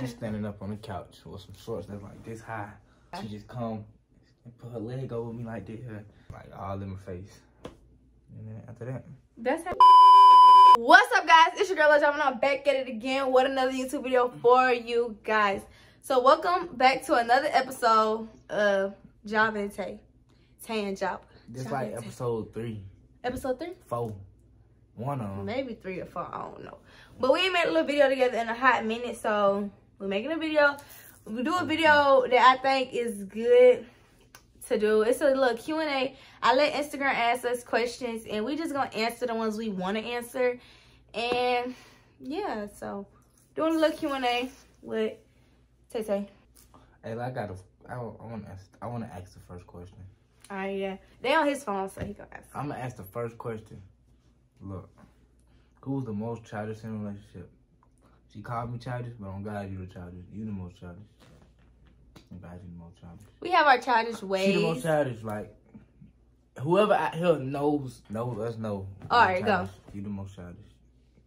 She's standing up on the couch with some shorts that's like this high. She just come and put her leg over me like this, like all in my face. And then after that, that's how. What's up, guys? It's your girl, LaJava, and I'm back at it again with another YouTube video for you guys. So, welcome back to another episode of Java and Tay. Tay and Java. This like episode three. Episode three? Four. One of them. Maybe three or four. I don't know. But we made a little video together in a hot minute, so we're making a video. We do a video that I think is good to do. It's a little Q&A. I let Instagram ask us questions, and we just going to answer the ones we want to answer. And, yeah, so doing a little Q&A with Tay Tay. Hey, I got a, I, I want to ask, I want to ask the first question. All right, yeah. They on his phone, so he can ask. I'm going to ask the first question. Look, who's the most childish in a relationship? She called me childish, but on God, you the childish. You the most childish. On God, you the most childish. We have our childish ways. She the most childish. Like whoever out here knows knows us know. All right, childish. go. You the most childish.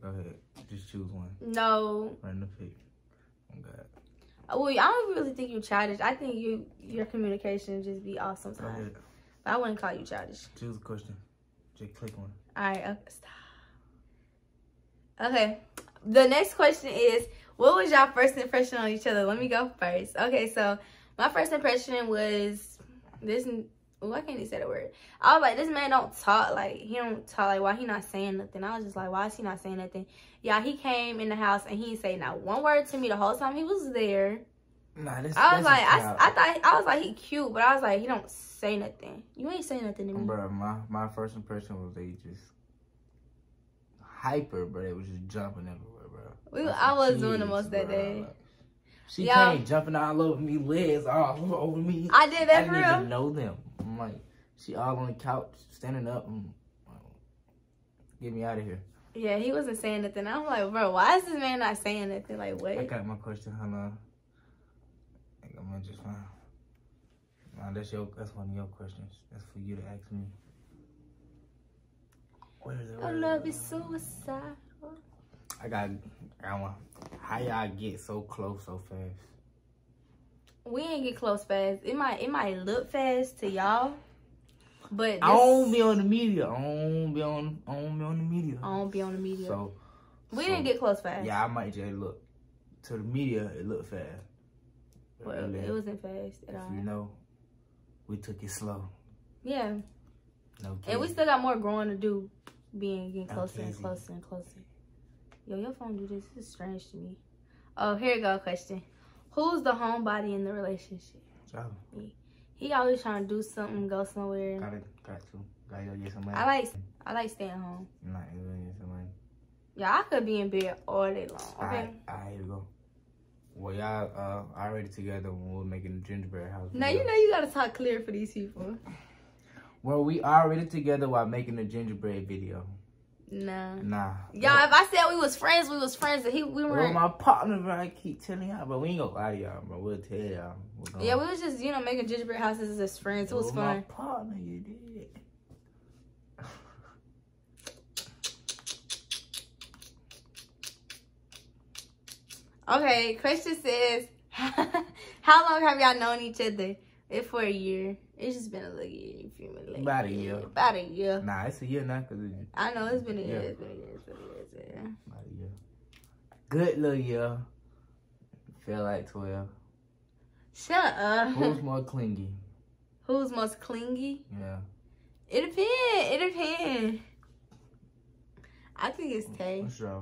Go ahead. Just choose one. No. Run the pick. On God. Oh, well, I don't really think you're childish. I think you your communication just be off sometimes. But I wouldn't call you childish. Choose a question. Just click one. All right. Okay, stop. Okay. The next question is, what was y'all first impression on each other? Let me go first. Okay, so my first impression was this. I can't even say the word. I was like, this man don't talk. Like, he don't talk. Like, why he not saying nothing? I was just like, why is he not saying nothing? Yeah, he came in the house and he say not one word to me the whole time he was there. Nah, this, I was like, I, I thought, I was like, he cute, but I was like, he don't say nothing. You ain't say nothing to me. Bro, my, my first impression was they just hyper, bro. It was just jumping everywhere. We, I was kids, doing the most bro. that day. She came jumping all over me, legs all over me. I did that I for didn't real. even know them. I'm like, she all on the couch, standing up. And, get me out of here. Yeah, he wasn't saying nothing. I'm like, bro, why is this man not saying nothing? Like, what? I got my question, Hannah. I think I'm gonna just fine. Nah, that's your. That's one of your questions. That's for you to ask me. Where is it? Where I love is suicide. I got. How y'all get so close so fast? We ain't get close fast. It might. It might look fast to y'all. But this, I don't be on the media. I don't be on. I don't be on the media. I don't be on the media. So we so, didn't get close fast. Yeah, I might just look to the media. It looked fast. Well, it wasn't fast at all. You know, we took it slow. Yeah. No and we still got more growing to do being getting closer and closer and closer. Yo, your phone do this. This is strange to me. Oh, here you go. Question: Who's the homebody in the relationship? Me. He always trying to do something, go somewhere. Gotta, got to, gotta go get somebody. I like, I like staying home. Not even get somebody. Yeah, I could be in bed all day long. Okay. Alright, alright, here we go. Well, y'all uh, already together when we were making the gingerbread house. Now you know you gotta talk clear for these people. Well, we already together while making the gingerbread video. Nah. Nah. Y'all, if I said we was friends, we was friends. And he, we were. Well, my partner, bro, I keep telling y'all, but we ain't gonna lie to y'all, bro. We'll tell y'all. Yeah, we was just, you know, making gingerbread houses as friends. It was fun. My partner, you did. okay, question says, how long have y'all known each other? If for a year. It's just been a little year. You feel me? Like, About a year. About a year. Nah, it's a year now. Cause I know it's been a year. It's been a year. It's been a year. It's been a year. About a year. Good little year. Feel like 12. Shut up. Who's more clingy? Who's most clingy? Yeah. It depends. It depends. I think it's Tay. What's Java?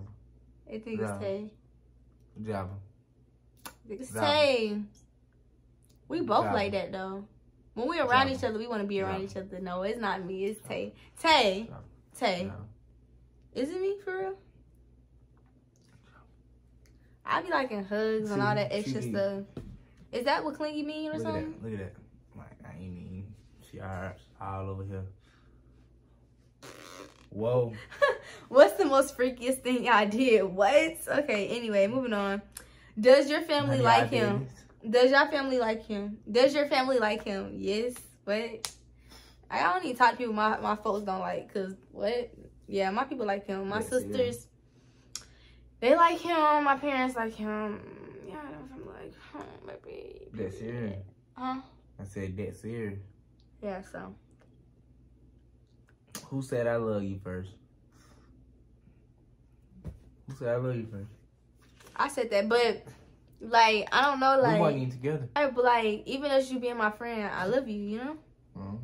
I think Java. it's Tay. Java. I think it's Tay. We both like that though. When we around each other, we want to be around each other. No, it's not me. It's Tay. Tay. Tay. Is it me for real? I be liking hugs and all that extra stuff. Is that what clingy mean or Look something? At that. Look at that. Like I ain't mean. She all, all over here. Whoa. What's the most freakiest thing y'all did? What? Okay, anyway, moving on. Does your family like him? Does your family like him? Does your family like him? Yes. What? I don't need to talk to people my, my folks don't like. Because, what? Yeah, my people like him. My yes, sisters, yeah. they like him. My parents like him. Yeah, I'm like, huh, maybe. That serious? Huh? I said that serious. Yeah, so. Who said I love you first? Who said I love you first? I said that, but like I don't know, we like wasn't even together. Hey, but like, even as you being my friend, I love you, you know? Uh-huh.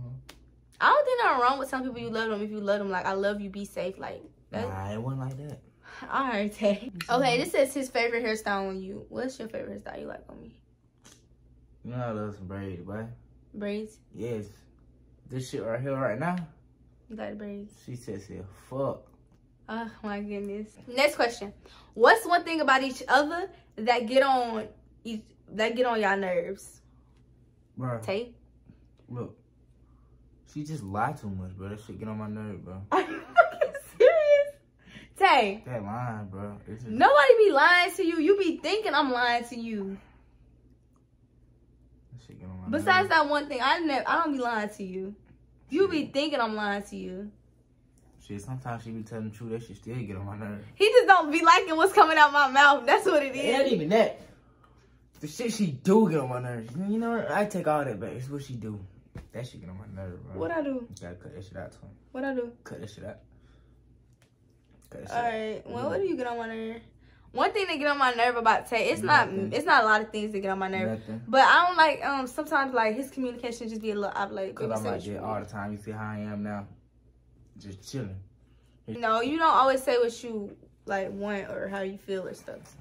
I don't think nothing wrong with some people you love them. If you love them, like, I love you, be safe. Like, that, Nah, it wasn't like that. all right, Tay. Okay, this is his favorite hairstyle on you. What's your favorite hairstyle you like on me? You know I love some braids, boy. Braids? Yes. This shit right here right now, You like braids? she says, said fuck. Oh my goodness. Next question. What's one thing about each other that get on each that get on y'all nerves? Bro, Tay? look. She just lied too much, bro. That shit get on my nerve, bro. Are you fucking serious? Tay, That line, bro. Just, nobody be lying to you. You be thinking I'm lying to you. that shit get on my nerve. Besides nerve. that one thing, I never I don't be lying to you. You be thinking I'm lying to you. Shit, sometimes she be telling the truth. That shit still get on my nerve. He just don't be liking what's coming out my mouth. That's what it is. It ain't even that. The shit she do get on my nerves. You know what? I take all that back. It's what she do. That shit get on my nerve, bro. What I do? You gotta cut that shit out, twin. What I do? Cut that shit out. Cut that shit All out. Well, what do you get on my nerve? One thing that get on my nerve about Tay, it's not it's not a lot of things that get on my nerve. Nothing. But I don't like um sometimes like his communication just be a little out like Cause I'm like that all the time. You see how I am now? Just chilling. No, you don't always say what you like want or how you feel or stuff.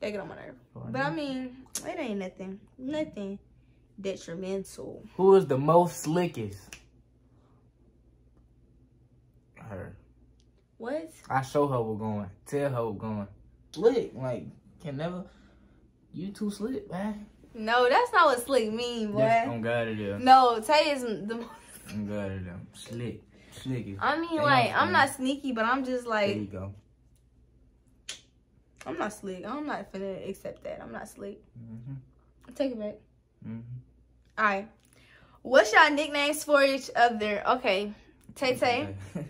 They get on my nerve. Oh, but I mean, it ain't nothing. Nothing detrimental. Who is the most slickest? Her. What? I show her we're going. Tell her we're going. Slick. Like, can never. You too slick, man. No, that's not what slick mean, boy. On God it is. No, Tay is the. On God it is. Slick. Slick. I mean, Damn, like, I'm not sneaky, but I'm just like. There you go. I'm not slick. I'm not finna accept that. I'm not slick. Mm-hmm. Take it back. Mm-hmm. All right. What's y'all nicknames for each other? Okay, Tay Tay.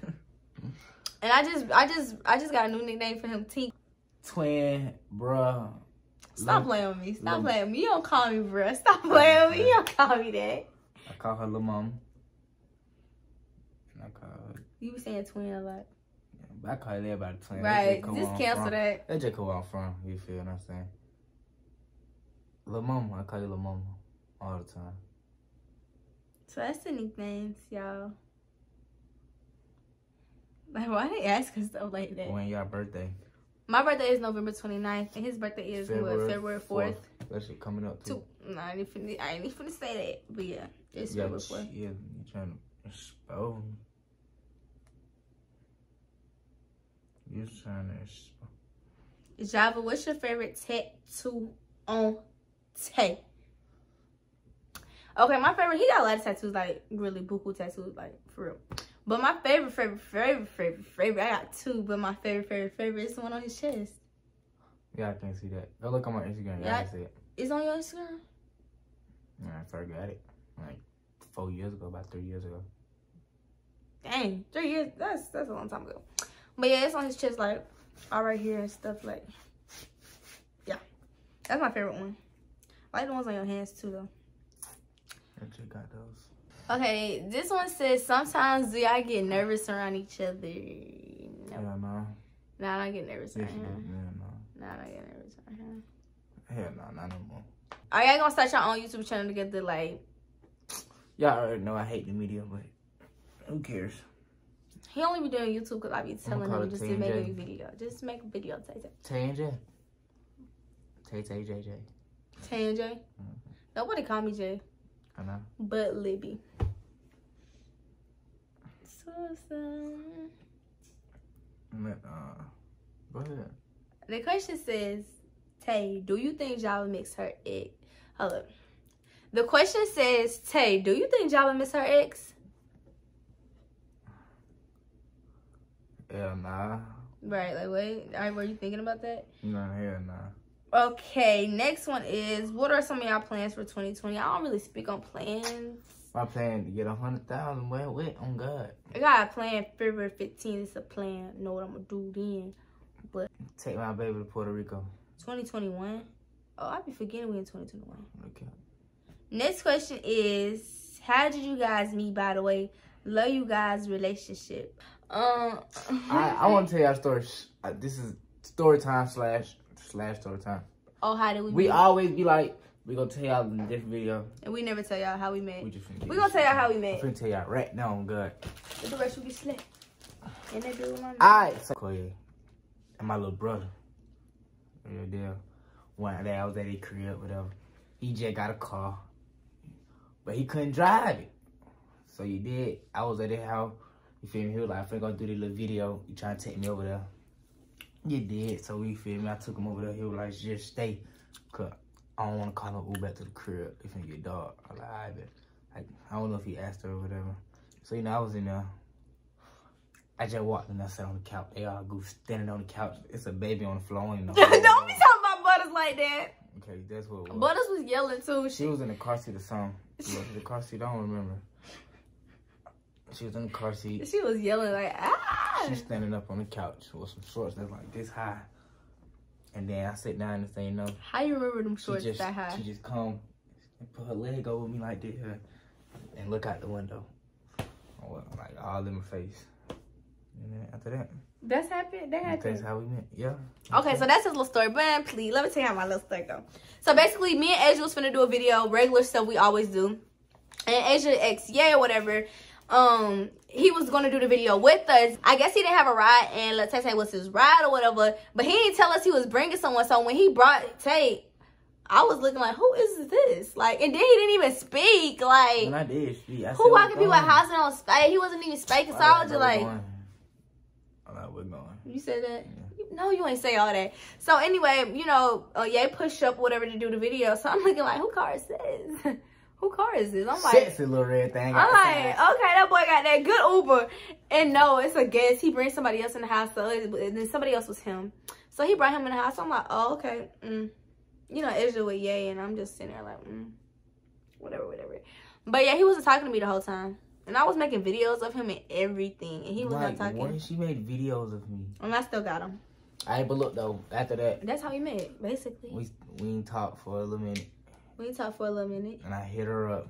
And I just, I just, I just got a new nickname for him, Tink. Twin, bruh. Stop Lil- playing with me. Stop Lil- playing with me. You don't call me, bruh. Stop playing with me. You don't call me that. I call her Lil Mama. I call her. You be saying twin a lot. But I call everybody twin. Right. just Just cancel from- that. That just come on from. You feel what I'm saying? Lil Mama. I call you Lil Mama all the time. So that's the nicknames, y'all. Like, why they ask us stuff like that? When y'all birthday? My birthday is November 29th, and his birthday is what, February 4th. That shit coming up too. Two. No, I ain't finna, I ain't even finna say that. But yeah, it's Yeah, February 4th. yeah, you trying to expose me. You trying to. Java, what's your favorite tattoo on Tay? Okay, my favorite, he got a lot of tattoos, like really buku tattoos, like for real. But my favorite, favorite, favorite, favorite, favorite, I got two, but my favorite, favorite, favorite is the one on his chest. Oh, yeah, I can't see that. Go look on my Instagram. Yeah. I can see it. It's on your Instagram? Yeah, I first got it, like four years ago, about three years ago. Dang, three years, that's that's a long time ago. But yeah, it's on his chest, like, all right here and stuff, like, yeah. That's my favorite one. I like the ones on your hands too, though. I just got those. Okay, this one says sometimes do y'all get nervous around each other? No, Hell no. nah, I don't get nervous around him. No. Nah, I don't get nervous around him. Hell no, not no more. Are y'all gonna start your own YouTube channel together? Like, Y'all already know I hate the media, but who cares? He only be doing YouTube because I be telling him just to make a video. Just make a video, Tay Tay. Tay and J. Tay Tay JJ. Tay and Jay. Mm-hmm. Nobody call me Jay, I know. but Libby. So, so. But, uh, go ahead. The question says, Tay, do you think Java mixed her ex? Hold up. The question says, Tay, do you think Java missed her ex? Hell nah. Right, like wait, right, were you thinking about that? No, hell nah. Okay, next one is what are some of y'all plans for 2020? I don't really speak on plans. My plan to get a hundred thousand. Well, wait on God. I got a plan February 15th. It's a plan. Know what I'm gonna do then. But take my baby to Puerto Rico. 2021. Oh, I be forgetting we in 2021. Okay. Next question is, how did you guys meet? By the way, love you guys' relationship. Um, I I want to tell y'all a story. Uh, This is story time slash slash story time. Oh, how did we? We meet? always be like, we gonna tell y'all in this video. and we never tell y'all how we met. We just finna We gonna tell y'all how we I'm met. finna tell y'all right now on God. The rest will be slick. And they do my Alright, so Koye and my little brother. Real deal. One day I was at his crib, whatever. He just got a car. But he couldn't drive it. So you did. I was at his house. You feel me? He was like, I'm finna go do this little video. You trying to take me over there. You did. So we feel me. I took him over there. He was like, just stay. Cause I don't want to call no Uber back to the crib. They finna get dark. I was like, I bet. Like, I don't know if he asked her or whatever. So, you know, I was in there. I just walked in there, sat on the couch. They all goof standing on the couch. It's a baby on the floor. I don't know Don't be talking about Butters like that. Okay, that's what was. Butters was yelling too. She was in the car seat or something. She was in the car seat. I don't remember. She was in the car seat. She was yelling like ah. She's standing up on the couch with some shorts that's like this high. And then I sit down and say no. How you remember them shorts just that high? she just come and put her leg over me like this and look out the window. Oh, like all in my face. And then after that, That's happened. That happened. that's how we met. Yeah. Okay, so that's his little story. But please, let me tell you how my little story go. So basically, me and Asia was finna do a video, regular stuff we always do. And Asia Yay or whatever, um, he was gonna do the video with us. I guess he didn't have a ride, and let's say was his ride or whatever. But he didn't tell us he was bringing someone. So when he brought Tate, I was looking like, who is this? Like, and then he didn't even speak. Like, When I did speak, I who walking "We're people at house and on space? He wasn't even speaking. So I was just like, I'm like, we're going. You said that? No, you ain't say all that. So anyway, you know, uh, Ye pushed up whatever to do the video. So I'm looking like, who car is this? Who car is this? I'm like, Sexy little red thing. I'm like, okay, that boy got that good Uber. And no, it's a guest. He brings somebody else in the house. So it, and then somebody else was him. So he brought him in the house. I'm like, oh, okay. Mm. You know, Ezra with Yay, and I'm just sitting there like, mm. whatever, whatever. But yeah, he wasn't talking to me the whole time. And I was making videos of him and everything. And he was like, not talking. When she made videos of me. And I still got him. I ain't but look though, after that, That's how we met, basically. we we ain't talked for a little minute, We talked for a little minute. and I hit her up.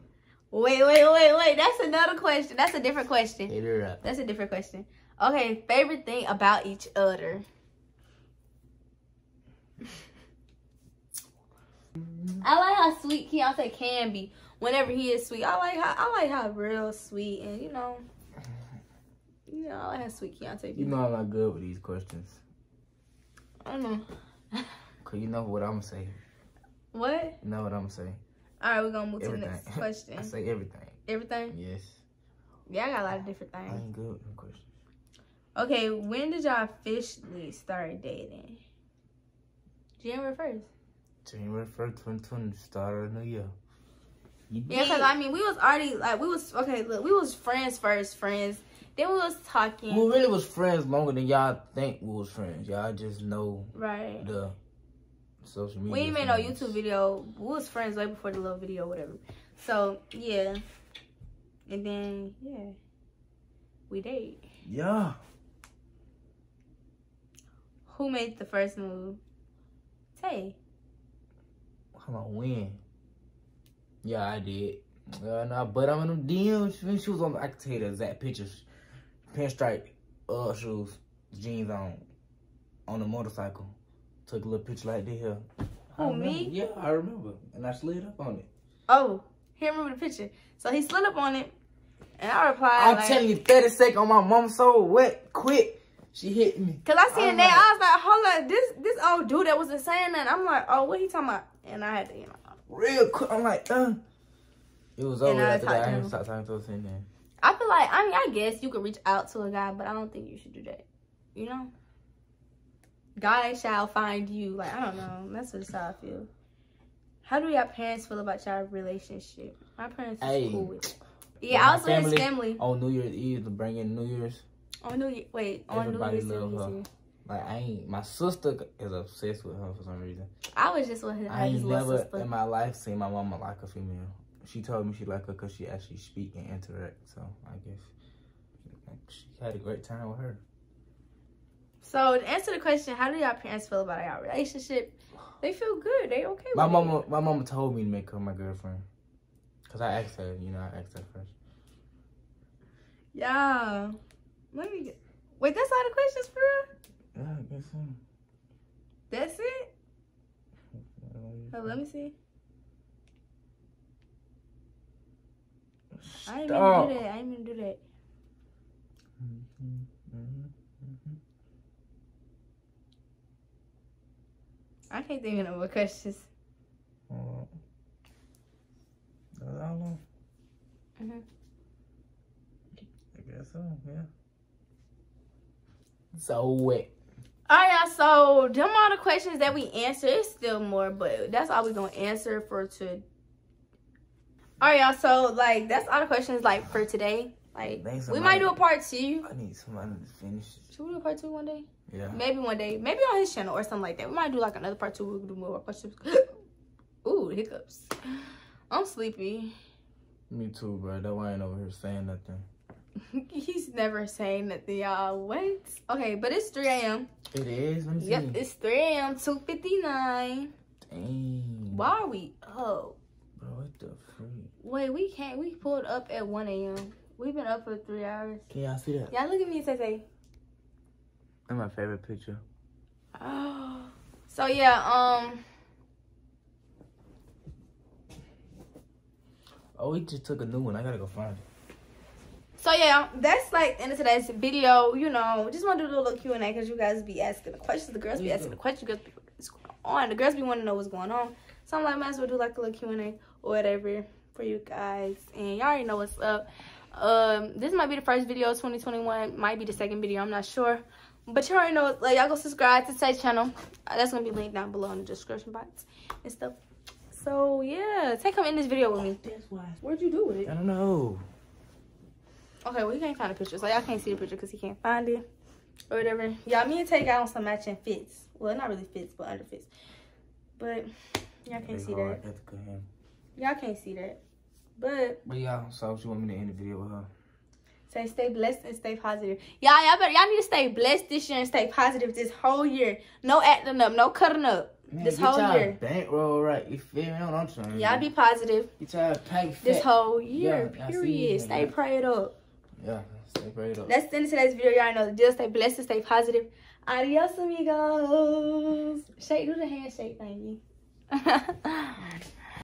Wait, wait, wait, wait. That's another question. That's a different question. Hit her up. That's a different question. Okay, favorite thing about each other. I like how sweet Keontae can be whenever he is sweet. I like how I like how real sweet and you know, you know, I like how sweet Keontae be. You know I'm not good with these questions, I don't know. cause you know what I'm gonna say. What? Know what I'm gonna. All right, we're gonna move to the next question. I say everything. Everything? Yes. Yeah, I got a lot of different things. I ain't good with questions. Okay, when did y'all officially start dating? January first. January first, 2020, start of the new year. Yeah, cause I mean we was already like we was okay. Look, we was friends first, friends. Then we was talking. we really was friends longer than y'all think we was friends. Y'all just know right. the social media. We ain't made no. YouTube video. We was friends way before the little video, whatever. So yeah, and then yeah, we date. Yeah. Who made the first move? Tay. Hold on, when? Yeah, I did. Uh, nah, but I'm in them DMs. When she was on, I can tell you the exact pictures. Pinstripe uh, shoes, jeans on, on the motorcycle. Took a little picture like this here. Who, me? Yeah, I remember. And I slid up on it. Oh, he remember the picture. So he slid up on it, and I replied. I'm like, telling you, 30 seconds on my mama's soul, wet, quick. She hit me. Cause I seen that, I was like, hold up, this this old dude that wasn't saying that. I'm like, oh, what he talking about? And I had to, you know. Real quick. I'm like, uh. It was over I after that. I didn't stop talking to her since then. I feel like, I mean, I guess you could reach out to a guy, but I don't think you should do that. You know? Guy shall find you. Like, I don't know. That's just how I feel. How do your parents feel about your relationship? My parents is Hey. cool with it. Yeah, I was with his Family. On New Year's Eve to bring in New Year's. On New Year, wait, on New Everybody Year's Eve. love her. Like I ain't my sister is obsessed with her for some reason. I was just with her. I ain't never sister. in my life seen my mama like a female. She told me she like her because she actually speak and interact. So I guess she had a great time with her. So to answer the question, how do y'all parents feel about our relationship? They feel good. They okay. My with mama, It. my mama told me to make her my girlfriend. Cause I asked her, you know, I asked her first. Yeah. Let me get. Wait, that's all the questions for real? Yeah, I guess so. That's it. Oh, let me see. I didn't Stop. even do that. I didn't even do that. I can't think of no more questions. Oh. That's all long. Mhm. I guess so, yeah. So wet. All right, y'all. So them all the questions that we answer. It's still more, but that's all we're gonna answer for to. All right, y'all. So like that's all the questions like for today. Like Thanks, we might do a part two. I need somebody to finish. it. Should we do a part two one day? Yeah. Maybe one day. Maybe on his channel or something like that. We might do like another part two. We'll do more questions. Ooh, hiccups. I'm sleepy. Me too, bro. That why I ain't over here saying nothing. He's never saying nothing, y'all. Wait. Okay, but it's 3 a.m. It is. Let me see. Yep, it's 3 a.m. 2:59. Dang. Why are we up? Bro, what the freak? Wait, we can't. We pulled up at 1 a.m. We've been up for three hours. Can y'all see that? Y'all look at me and say, say. That's my favorite picture. Oh. So yeah, um, Oh, we just took a new one. I gotta go find it. so yeah, that's like end of today's video. You know, just want to do a little Q and A because you guys be asking the questions. The girls be asking the questions. Girls be what's going on. The girls be wanting to know what's going on. So I'm like, might as well do like a little Q and A or whatever for you guys. And y'all already know what's up. Um, this might be the first video of 2021. Might be the second video. I'm not sure. But you already know, like, y'all go subscribe to Tay channel. Uh, That's gonna be linked down below in the description box and stuff. So yeah, Tay come in this video with me. That's why. What'd you do with it? I don't know. Okay, well, he can't find the picture, so y'all can't see the picture because he can't find it or whatever. Y'all, me and Tay got on some matching fits. Well, not really fits, but under fits. But y'all can't see hard. that. That's good him. Y'all can't see that. But But yeah, so she want me to end the video with her. Say stay blessed and stay positive. Y'all, y'all better y'all need to stay blessed this year and stay positive this whole year. No acting up, no cutting up. Man, This whole year. Bankroll right. You feel me? That's what I'm trying Y'all be positive Get y'all pack this fat. whole year. Yeah, period. you. Stay prayed up. Yeah, stay prayed up. That's the end of today's video. Y'all know the deal. Stay blessed and stay positive. Adios, amigos. Shake, do the handshake thingy.